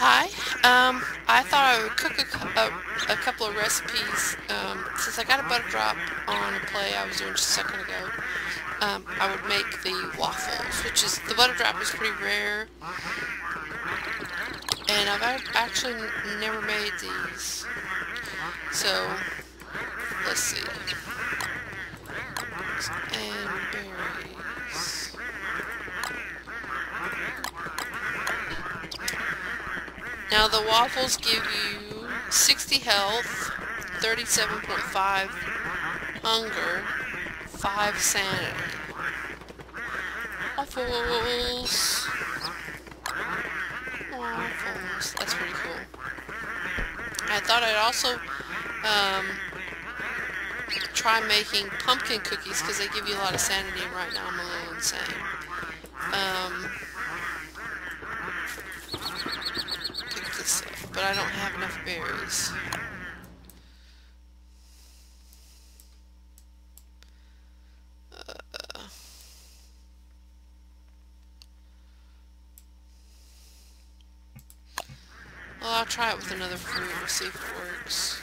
Hi. Um, I thought I would cook a, a, a couple of recipes. Um, since I got a butter drop on a play I was doing just a second ago, um, I would make the waffles, which is, the butter drop is pretty rare. And I've actually never made these. So, let's see. And berries. Now the waffles give you 60 health, 37.5 hunger, 5 sanity. Waffles. Waffles. That's pretty cool. I thought I'd also um, try making pumpkin cookies because they give you a lot of sanity and right now I'm a little insane. Um, pick this up, but I don't have enough berries. Uh, well, I'll try it with another fruit and see if it works.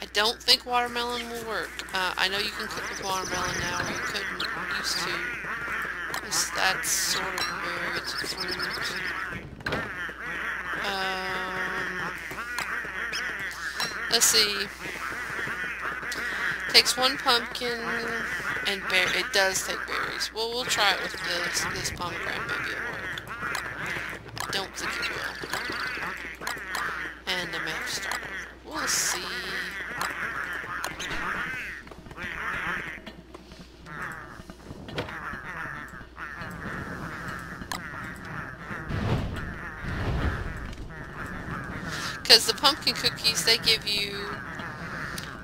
I don't think watermelon will work. Uh, I know you can cook with watermelon now, you couldn't used to. That's sort of where it's fruit. Um, let's see. Takes one pumpkin and bear. It does take berries. Well, we'll try it with this this pomegranate. Maybe it'll work. Don't think it will. And I may have to start over. We'll see. Because the pumpkin cookies, they give you,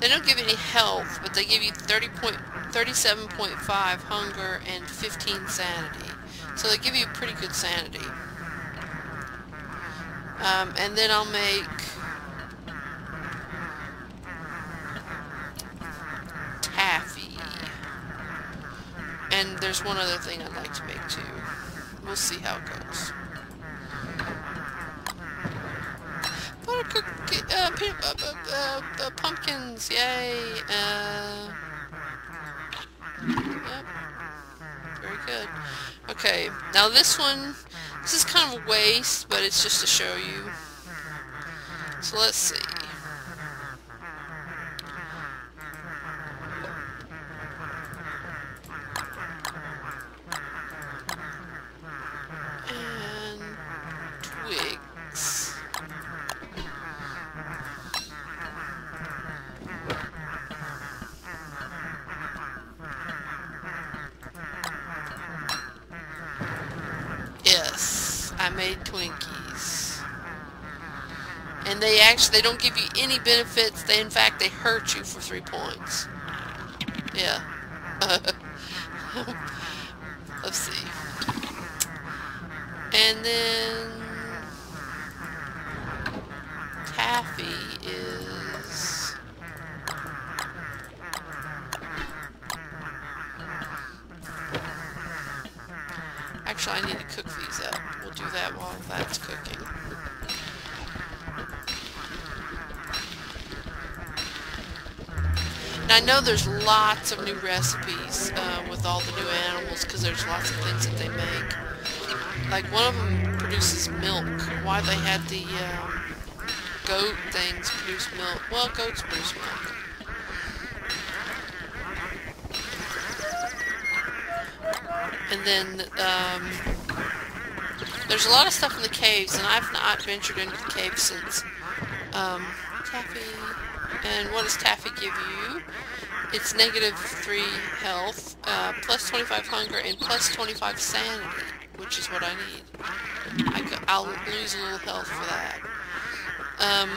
they don't give any health, but they give you 30 point, 37.5 hunger and 15 sanity. So they give you pretty good sanity. Um, and then I'll make taffy. And there's one other thing I'd like to make too. We'll see how it goes. Butter cookie, uh, pumpkins, yay, uh, yep, very good. Okay, now this one, this is kind of a waste, but it's just to show you. So let's see. I made Twinkies. And they actually, they don't give you any benefits. They, in fact, they hurt you for three points. Yeah. Let's see. And then taffy is Actually, I need to cook these up. We'll do that while that's cooking. Now, I know there's lots of new recipes uh, with all the new animals because there's lots of things that they make. Like one of them produces milk. Why they had the um, goat things produce milk? Well, goats produce milk. And then um, there's a lot of stuff in the caves, and I've not ventured into the caves since um, taffy. And what does taffy give you? It's negative 3 health, uh, plus 25 hunger, and plus 25 sanity, which is what I need. I could, I'll lose a little health for that. Um,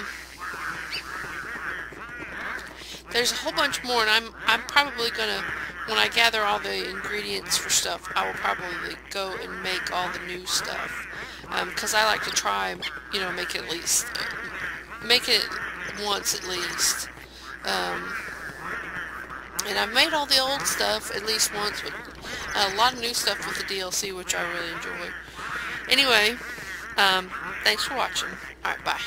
there's a whole bunch more, and I'm I'm probably gonna when I gather all the ingredients for stuff, I will probably go and make all the new stuff. Because I like to try, you know, make it at least, make it once at least. Um, and I've made all the old stuff at least once, but a lot of new stuff with the DLC, which I really enjoy. Anyway, Um, thanks for watching. Alright, bye.